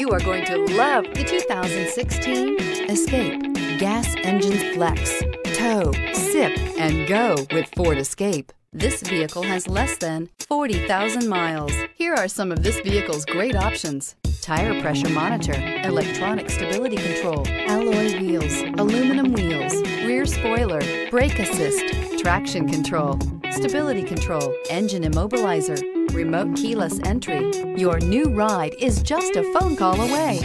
You are going to love the 2016 Escape. Gas engines flex, tow, sip, and go with Ford Escape. This vehicle has less than 40,000 miles. Here are some of this vehicle's great options. Tire pressure monitor, electronic stability control, alloy wheels, aluminum wheels, rear spoiler, brake assist, traction control, stability control, engine immobilizer, remote keyless entry. Your new ride is just a phone call away.